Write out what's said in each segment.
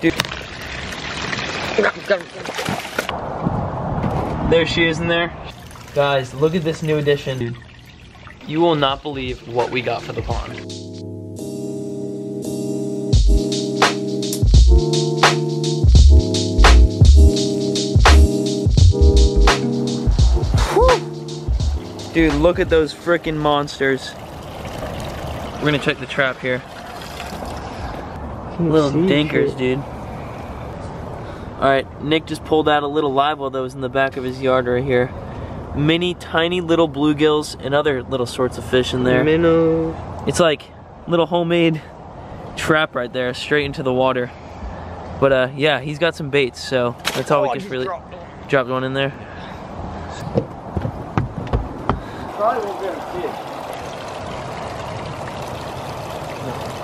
Dude. There she is in there. Guys, look at this new addition, dude. You will not believe what we got for the pond. Dude, look at those freaking monsters. We're gonna check the trap here. Little dinkers, dude. Alright, Nick just pulled out a little live well that was in the back of his yard right here. Many tiny little bluegills and other little sorts of fish in there. Minnow. It's like little homemade trap right there, straight into the water. But uh, yeah, he's got some baits, so that's all Oh, we can really dropped one in there. Probably won't be able to see it. No.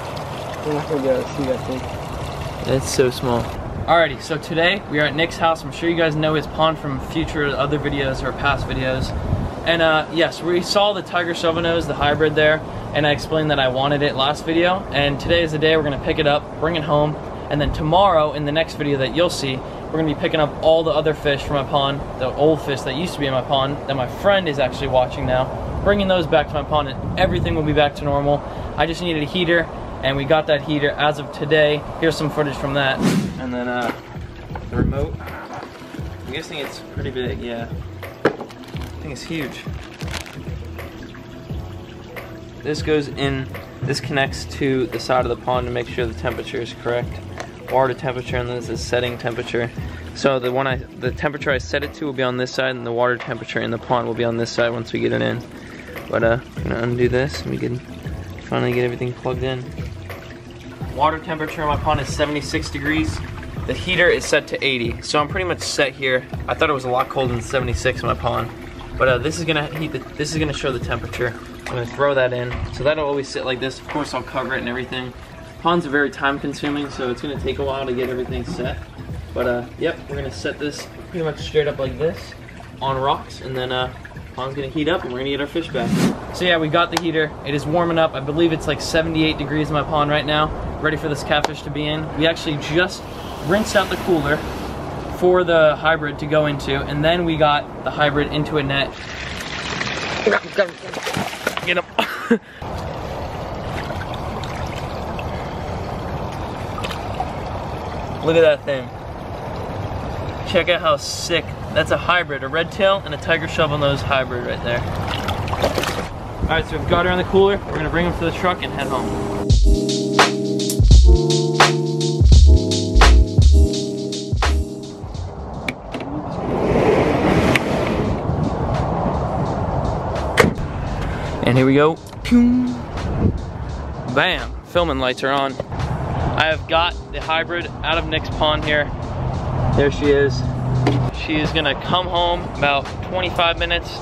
We're not gonna be able to see that thing. It's so small. Alrighty, so today we are at Nick's house. I'm sure you guys know his pond from future other videos or past videos. And uh, yes, we saw the Tiger Shovel the hybrid there, and I explained that I wanted it last video. And today is the day we're gonna pick it up, bring it home, and then tomorrow in the next video that you'll see, we're gonna be picking up all the other fish from my pond, the old fish that used to be in my pond that my friend is actually watching now, bringing those back to my pond and everything will be back to normal. I just needed a heater and we got that heater as of today. Here's some footage from that. And then uh, the remote, I'm guessing it's pretty big, yeah. I think it's huge. This goes in, this connects to the side of the pond to make sure the temperature is correct. Water temperature and this is setting temperature. So the one I, the temperature I set it to will be on this side and the water temperature in the pond will be on this side once we get it in. But uh, I'm gonna undo this and we can finally get everything plugged in. Water temperature in my pond is 76 degrees. The heater is set to 80, so I'm pretty much set here. I thought it was a lot colder than 76 in my pond, but uh, this is gonna heat. The, this is gonna show the temperature. I'm gonna throw that in, so that'll always sit like this. Of course, I'll cover it and everything. Ponds are very time consuming, so it's gonna take a while to get everything set. But uh, yep, we're gonna set this pretty much straight up like this on rocks, and then uh, pond's gonna heat up, and we're gonna get our fish back. So yeah, we got the heater. It is warming up. I believe it's like 78 degrees in my pond right now, ready for this catfish to be in. We actually just rinsed out the cooler for the hybrid to go into, and then we got the hybrid into a net. Get him. Look at that thing. Check out how sick. That's a hybrid, a red tail and a tiger shovel nose hybrid right there. All right, so we've got her in the cooler. We're gonna bring him to the truck and head home. And here we go. Bam. Filming lights are on. I have got the hybrid out of Nick's pond here. There she is. She is gonna come home about 25 minutes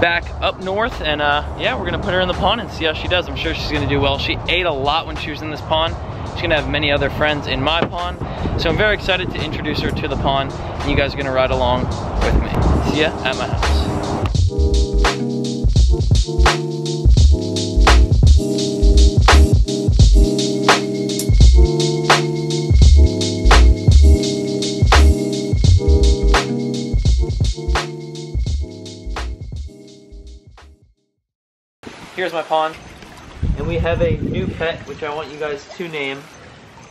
back up north and uh, yeah, we're gonna put her in the pond and see how she does. I'm sure she's gonna do well. She ate a lot when she was in this pond. She's gonna have many other friends in my pond. So I'm very excited to introduce her to the pond and you guys are gonna ride along with me. See ya at my house. Here's my pond. And we have a new pet, which I want you guys to name.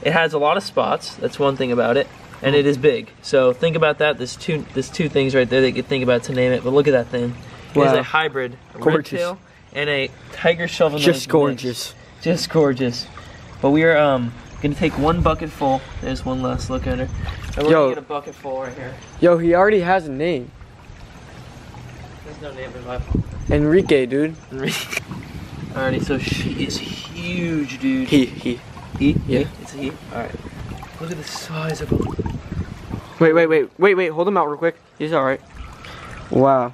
It has a lot of spots, that's one thing about it. And it is big. So think about that. There's two there's two things right there that you could think about to name it. But look at that thing. It is Wow. a hybrid, a red Gorgeous. tail, and a tiger shovel. Just gorgeous. Just gorgeous. But we are um gonna take one bucket full. There's one last look at her. And we're Yo. gonna get a bucket full right here. Yo, he already has a name. There's no name in my phone. Enrique, dude. Alrighty, so she is huge, dude. He, he. He? Yeah. He? It's a he? Alright. Look at the size of him. Wait, wait, wait, wait, wait. Hold him out real quick. He's all right. Wow.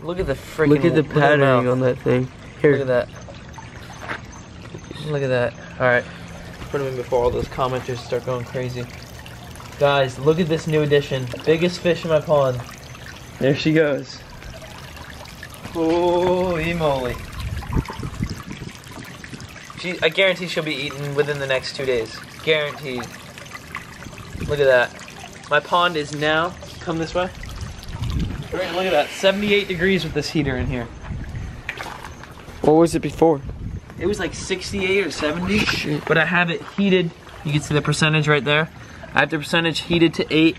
Look at the freaking Look at the mouth. patterning on that thing. Here. Look at that. Look at that. Alright. Put him in before all those commenters start going crazy. Guys, look at this new addition. Biggest fish in my pond. There she goes. Holy moly. She, I guarantee she'll be eaten within the next two days. Guaranteed. Look at that. My pond is now, come this way. Look at that, 78 degrees with this heater in here. What was it before? It was like 68 or 70, but I have it heated. You can see the percentage right there. I have the percentage heated to 8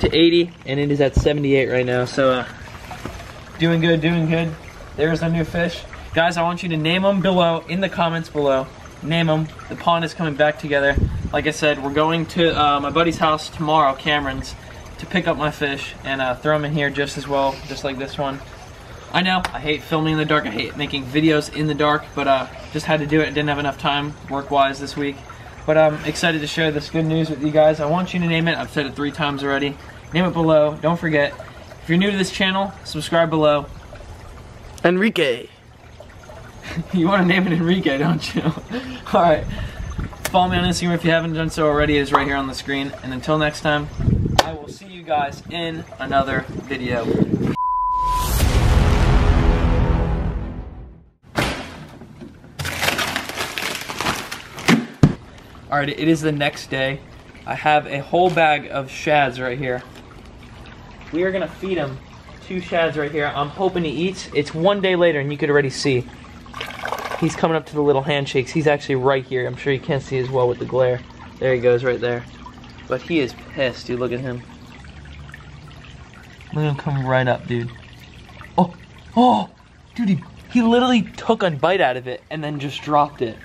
to 80, and it is at 78 right now. So, uh, doing good, doing good. There's our new fish. Guys, I want you to name them below, in the comments below. Name them. The pond is coming back together. Like I said, we're going to uh, my buddy's house tomorrow, Cameron's, to pick up my fish and uh, throw them in here just as well, just like this one. I know, I hate filming in the dark, I hate making videos in the dark, but uh, just had to do it. Didn't have enough time work-wise this week. But I'm excited to share this good news with you guys. I want you to name it. I've said it three times already. Name it below. Don't forget, if you're new to this channel, subscribe below. Enrique. you want to name it Enrique, don't you? All right. Follow me on Instagram if you haven't done so already. It is right here on the screen. And until next time, I will see you guys in another video. All right, it is the next day. I have a whole bag of shads right here. We are gonna feed him two shads right here. I'm hoping he eats. It's one day later and you could already see. He's coming up to the little handshakes. He's actually right here. I'm sure you can't see as well with the glare. There he goes right there. But he is pissed, dude. Look at him. Look at him come right up, dude. Oh, oh, dude, he, he literally took a bite out of it and then just dropped it.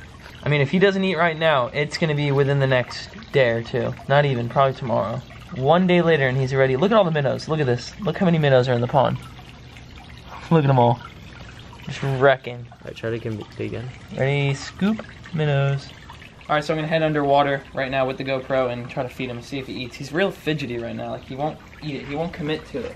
I mean, if he doesn't eat right now, it's gonna be within the next day or two. Not even, probably tomorrow. One day later and he's already, look at all the minnows. Look at this. Look how many minnows are in the pond. Look at them all. Just wrecking. Alright, try to get again. Ready, scoop, minnows. All right, so I'm gonna head underwater right now with the GoPro and try to feed him, see if he eats. He's real fidgety right now, like he won't eat it, he won't commit to it.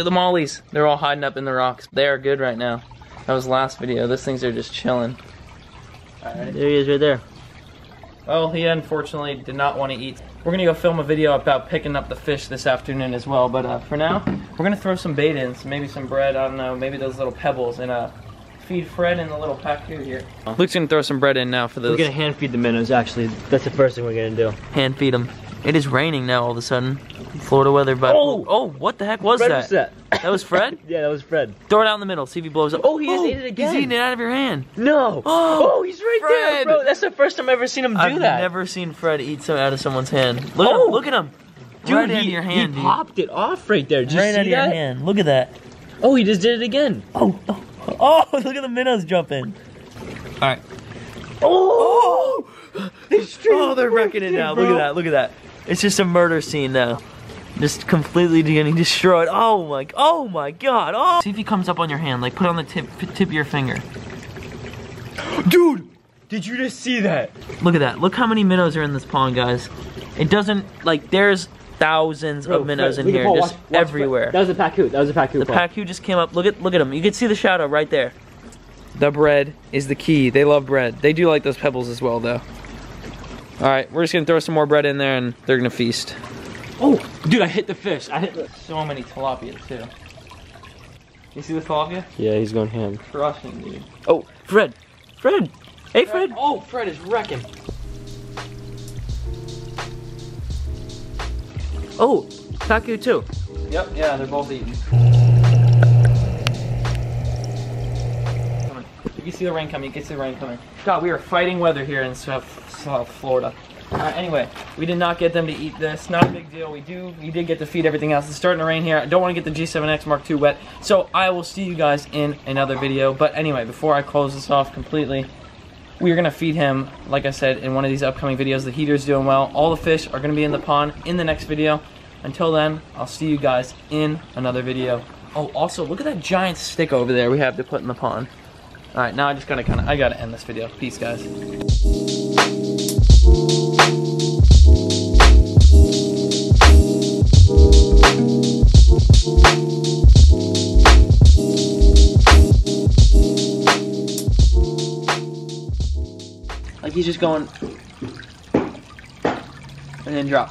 At the mollies. They're all hiding up in the rocks. They are good right now. That was last video. Those things are just chilling. Alright. There he is right there. Well, he unfortunately did not want to eat. We're gonna go film a video about picking up the fish this afternoon as well, but uh, for now, we're gonna throw some bait in, so maybe some bread, I don't know, maybe those little pebbles, and uh, feed Fred and the little pacu here. Luke's gonna throw some bread in now for those. We're gonna hand feed the minnows, actually. That's the first thing we're gonna do. hand feed them. It is raining now all of a sudden. Florida weather, but Oh! oh, what the heck was Fred that? was that. That was Fred? yeah, that was Fred. Throw it out in the middle, see if he blows up. Oh, he ate it again. He's eating it out of your hand. No. Oh, he's right there, bro. That's the first time I've ever seen him do that! I've never seen Fred eat something out of someone's hand. Look at Oh! him, look at him. Dude, right he, your hand, he dude. popped it off right there. Did right out of your that? hand. Look at that. Oh, he just did it again. Oh, oh, oh, look at the minnows jumping. All right. Oh! Oh, oh they're wrecking it now. Look at that. Look at that. It's just a murder scene now. Just completely getting destroyed. Oh my, oh my God. Oh. See if he comes up on your hand. Like put it on the tip, tip of your finger. Dude, did you just see that? Look at that. Look how many minnows are in this pond, guys. It doesn't like there's thousands of minnows in here, just everywhere. That was a pacu. That was a pacu. The pacu just came up. Look at look at them. You can see the shadow right there. The bread is the key. They love bread. They do like those pebbles as well, though. All right, we're just gonna throw some more bread in there, and they're gonna feast. Oh, dude, I hit the fish. I hit. So many tilapia too. You see the tilapia? Yeah, he's going ham. Crushing, dude. Oh, Fred. Fred. Hey, Fred. Oh, Fred is wrecking. Oh, pacu too. Yep, yeah, they're both eating. You see the rain coming. You can see the rain coming. God, we are fighting weather here in South, South Florida. Alright, anyway, we did not get them to eat this. Not a big deal. We do, we did get to feed everything else. It's starting to rain here. I don't want to get the G7X Mark II wet, so I will see you guys in another video. But anyway, before I close this off completely, we are going to feed him, like I said, in one of these upcoming videos. The heater's doing well. All the fish are going to be in the pond in the next video. Until then, I'll see you guys in another video. Oh, also, look at that giant stick over there we have to put in the pond. Alright, now I just gotta kinda, I gotta end this video. Peace, guys. Like he's just going. and then drop.